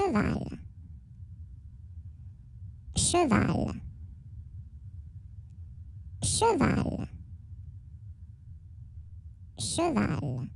cheval cheval cheval cheval